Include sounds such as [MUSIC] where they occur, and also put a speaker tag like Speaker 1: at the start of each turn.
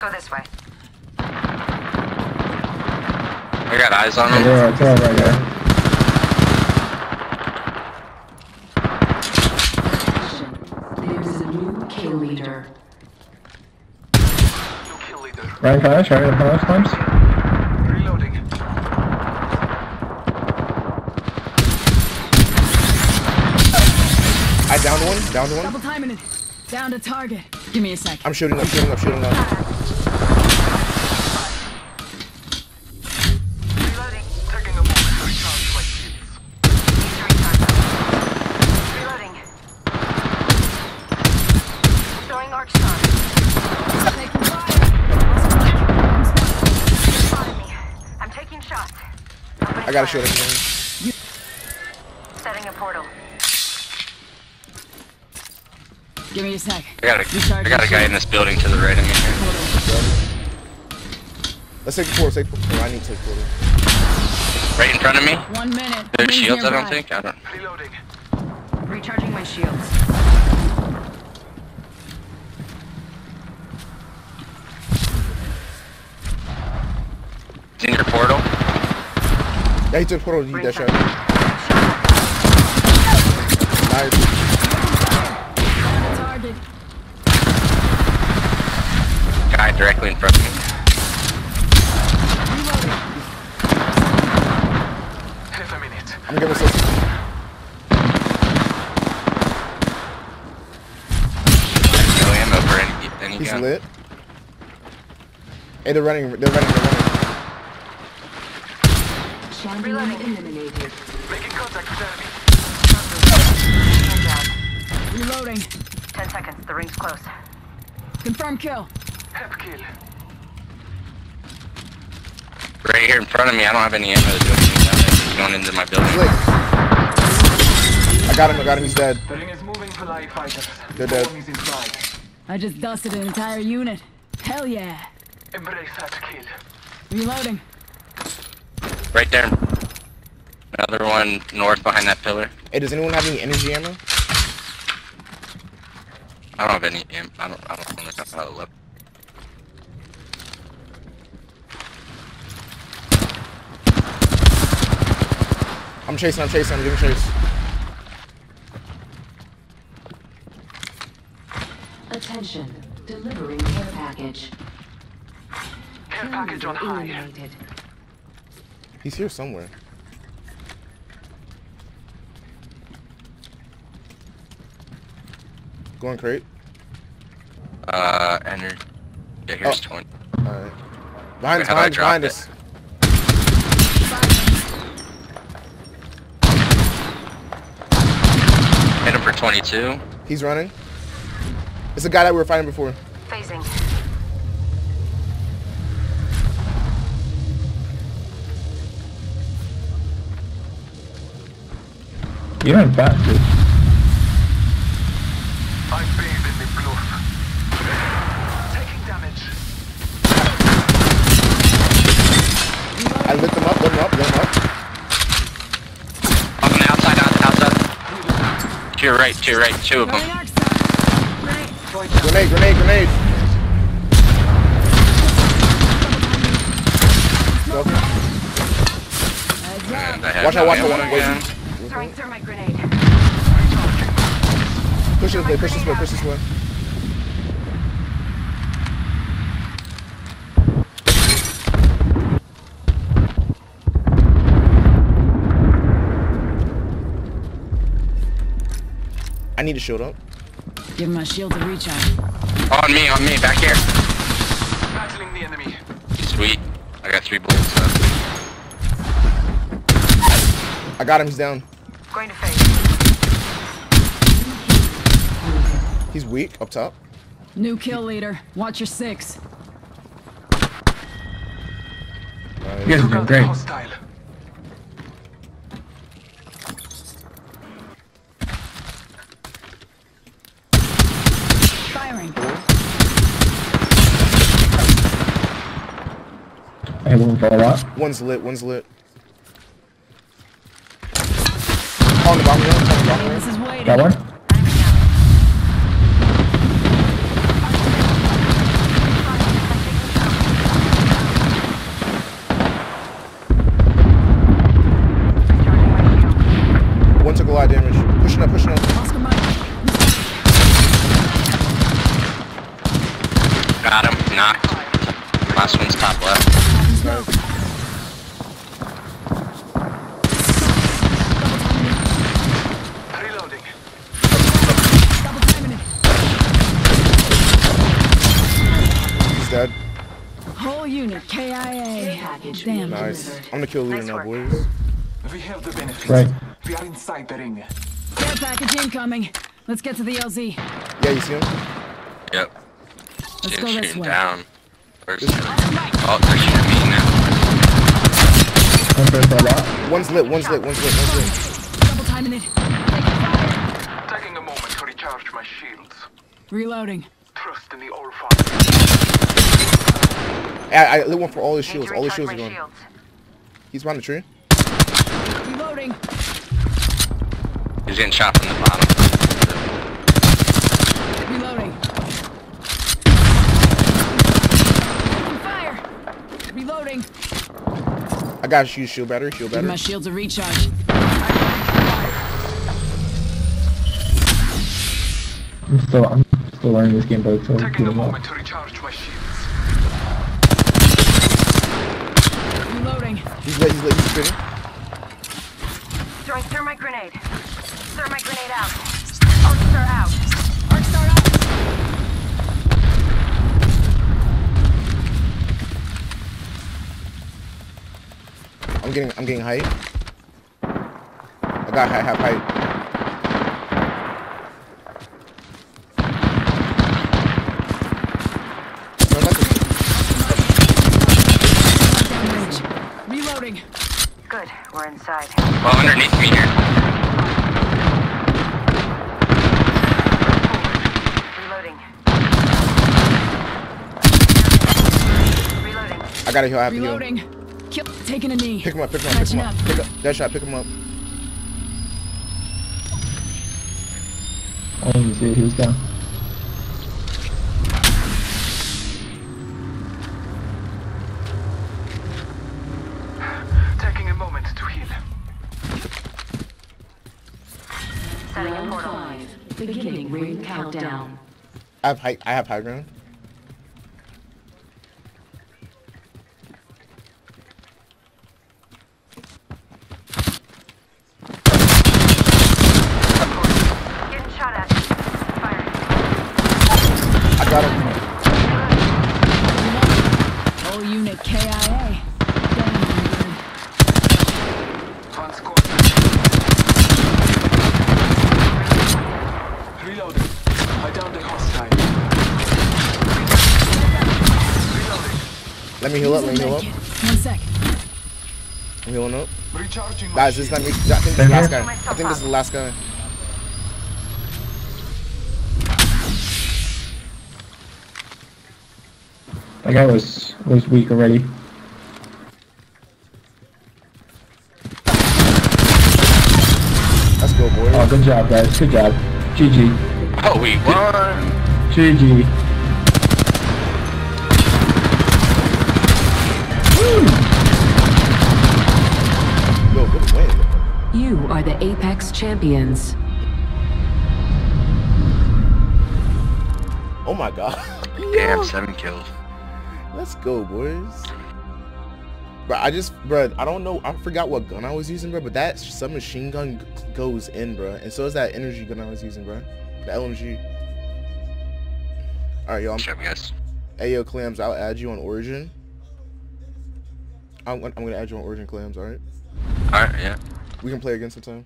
Speaker 1: Go this way.
Speaker 2: I got eyes on him.
Speaker 3: They're, they're right there.
Speaker 1: There's a new kill leader.
Speaker 4: New kill leader.
Speaker 3: Right flash, right flash times.
Speaker 4: Reloading.
Speaker 5: I downed one, downed one.
Speaker 6: Double timing it. Down to target. Give me a sec.
Speaker 5: I'm shooting, I'm shooting, I'm shooting up.
Speaker 4: Reloading. Taking a moment to recharge my shields.
Speaker 1: Reloading. Throwing arc star.
Speaker 6: Taking fire.
Speaker 1: Spotted me. I'm taking shots. Opening
Speaker 5: I got a
Speaker 1: fire.
Speaker 5: shot at
Speaker 1: Setting a portal.
Speaker 6: Give me a sec.
Speaker 2: I got a, I got a guy in this building to the right of me here.
Speaker 5: Let's take the portal, take the portal. I need to take the portal.
Speaker 2: Right in front of me.
Speaker 6: One minute.
Speaker 2: There's
Speaker 6: Rings
Speaker 2: shields, I don't think. I don't.
Speaker 4: Reloading.
Speaker 1: Recharging my shields.
Speaker 2: It's in your portal.
Speaker 5: Yeah, he took portal, he
Speaker 1: Bring
Speaker 5: that shot. Nice.
Speaker 6: Target.
Speaker 2: Guy directly in front of me.
Speaker 4: Half a minute.
Speaker 5: I'm giving some.
Speaker 2: No ammo for any, any
Speaker 5: He's
Speaker 2: gun.
Speaker 5: lit. Hey, they're running, they're running, they're running.
Speaker 1: Champion eliminated.
Speaker 4: Making contact with enemy.
Speaker 6: Reloading.
Speaker 1: Ten seconds. The ring's close.
Speaker 6: Confirm kill.
Speaker 4: Hep kill.
Speaker 2: Right here in front of me. I don't have any ammo to do anything down there. He's going into my building.
Speaker 5: He's lit. I got him, I got him, he's dead.
Speaker 4: The ring is moving to live fighters.
Speaker 5: They're dead.
Speaker 4: one inside.
Speaker 6: I just dusted an entire unit. Hell yeah.
Speaker 4: Embrace that kill.
Speaker 6: Reloading.
Speaker 2: Right there. Another one north behind that pillar.
Speaker 5: Hey, does anyone have any energy ammo?
Speaker 2: I don't have any am I don't. I don't know if I have
Speaker 5: I'm chasing, I'm chasing, I'm giving chase.
Speaker 1: Attention. Delivering care package.
Speaker 4: Care package on high.
Speaker 1: Eliminated.
Speaker 5: He's here somewhere. Going crate.
Speaker 2: Uh, enter. Yeah, here's
Speaker 5: Oh.
Speaker 2: 20.
Speaker 5: Alright. Behind us,
Speaker 2: How do
Speaker 5: behind us, behind us.
Speaker 2: Hit him for 22.
Speaker 5: He's running. It's the guy that we were fighting before.
Speaker 1: Phasing.
Speaker 3: You're in fast, dude.
Speaker 4: I'm bathed in the bluff. Taking damage.
Speaker 5: I lit them up, lit them up, lit them up.
Speaker 2: On the outside, out, outside. To your right, to your right, two of them.
Speaker 6: Throwing arc star. Great.
Speaker 5: Grenade, grenade, grenade. Broken.
Speaker 6: Heads up.
Speaker 2: And I have
Speaker 5: Watch
Speaker 2: no
Speaker 5: out, watch out,
Speaker 2: ammo
Speaker 5: watch out.
Speaker 2: again.
Speaker 1: Throwing thermite grenade.
Speaker 5: Push this way, push this way, push this way. I need to shield up.
Speaker 6: Give my shield a recharge.
Speaker 2: On me, on me, back here.
Speaker 4: Battling the enemy.
Speaker 2: Sweet. I got three bullets left.
Speaker 5: I got him, he's down.
Speaker 1: Going to phase.
Speaker 5: He's weak, up top.
Speaker 6: New kill leader. Watch your six.
Speaker 3: You guys are doing great.
Speaker 6: Firing.
Speaker 3: I hit one for a.
Speaker 5: One's lit, one's lit. On the bottom one, on the bottom
Speaker 6: This
Speaker 5: one.
Speaker 6: is waiting.
Speaker 3: Got one?
Speaker 2: Last one's top left.
Speaker 4: Reloading.
Speaker 6: Double timing it.
Speaker 5: He's dead.
Speaker 6: Whole unit KIA. Damn.
Speaker 5: Nice. I'm gonna kill leader
Speaker 1: Nice
Speaker 5: now, boys.
Speaker 4: We have the benefits.
Speaker 3: Right.
Speaker 4: We are inside the ring.
Speaker 6: Care package incoming. Let's get to the LZ.
Speaker 5: Yeah, you see him?
Speaker 2: Yep.
Speaker 6: Let's
Speaker 2: Shit,
Speaker 6: go this way.
Speaker 2: down. Where's Oh, they're shooting me now.
Speaker 3: One first for lot.
Speaker 5: One's lit, one's lit, one's lit, one's lit.
Speaker 6: Double timing it.
Speaker 4: Taking a moment to recharge my shields.
Speaker 6: Reloading.
Speaker 4: Trust in the All Father.
Speaker 5: I, I lit one for all his shields. All his shields are
Speaker 1: my
Speaker 5: gone.
Speaker 1: shields.
Speaker 5: He's behind the tree.
Speaker 6: Reloading.
Speaker 2: He's getting shot from the bottom.
Speaker 6: Reloading. On fire. Reloading.
Speaker 5: I got you, shield battery, shield
Speaker 6: Give my shields a recharge.
Speaker 3: I'm still, I'm still learning this game, but it's still
Speaker 4: Taking a moment to recharge my shields.
Speaker 6: Reloading.
Speaker 5: He's lit, he's lit, he's spinning.
Speaker 1: Throwing thermite grenade. Thermite grenade out. Arcs are out.
Speaker 6: Arc star out.
Speaker 5: I'm getting, I'm getting height. I got height, have height. No, that's.
Speaker 6: Reloading.
Speaker 1: Good. We're inside.
Speaker 2: Well, underneath me here.
Speaker 1: Reloading. Reloading.
Speaker 5: I gotta heal, I have to heal.
Speaker 6: Reloading. Kill. Taking a knee.
Speaker 5: Pick him up, pick him up, pick him up.
Speaker 6: up.
Speaker 5: Pick up, that shot, pick him up.
Speaker 3: I didn't even see it, he was down.
Speaker 4: Taking a moment to heal.
Speaker 1: Setting a
Speaker 7: Round
Speaker 1: portal.
Speaker 7: five. Beginning ring countdown.
Speaker 5: I have height, I have high ground. Got him.
Speaker 6: Whole unit KIA. Damn, dude.
Speaker 4: One squad. Reloading. I downed a hostile.
Speaker 5: Let me heal up, let me heal up.
Speaker 6: One sec.
Speaker 5: I'm healing up.
Speaker 4: Recharging
Speaker 5: Guys, this is not me. I think this is the last guy. I think this is the last guy.
Speaker 3: That guy was, was weak already.
Speaker 5: Let's go, boys.
Speaker 3: Oh, good job, guys. Good job. GG.
Speaker 2: Oh, we won.
Speaker 3: GG.
Speaker 5: Yo, good win.
Speaker 7: You are the Apex champions.
Speaker 5: Oh my god. [LAUGHS]
Speaker 2: Damn, seven kills.
Speaker 5: Let's go, boys. Bro, I just, bro, I don't know. I forgot what gun I was using, bro, but that submachine gun goes in, bro. And so is that energy gun I was using, bro. The LMG. All right, yo. I'm,
Speaker 2: Shut up, guys.
Speaker 5: hey, yo, Clams, I'll add you on Origin. I'm, I'm gonna add you on Origin, Clams, all right?
Speaker 2: Alright, yeah.
Speaker 5: We can play again sometime.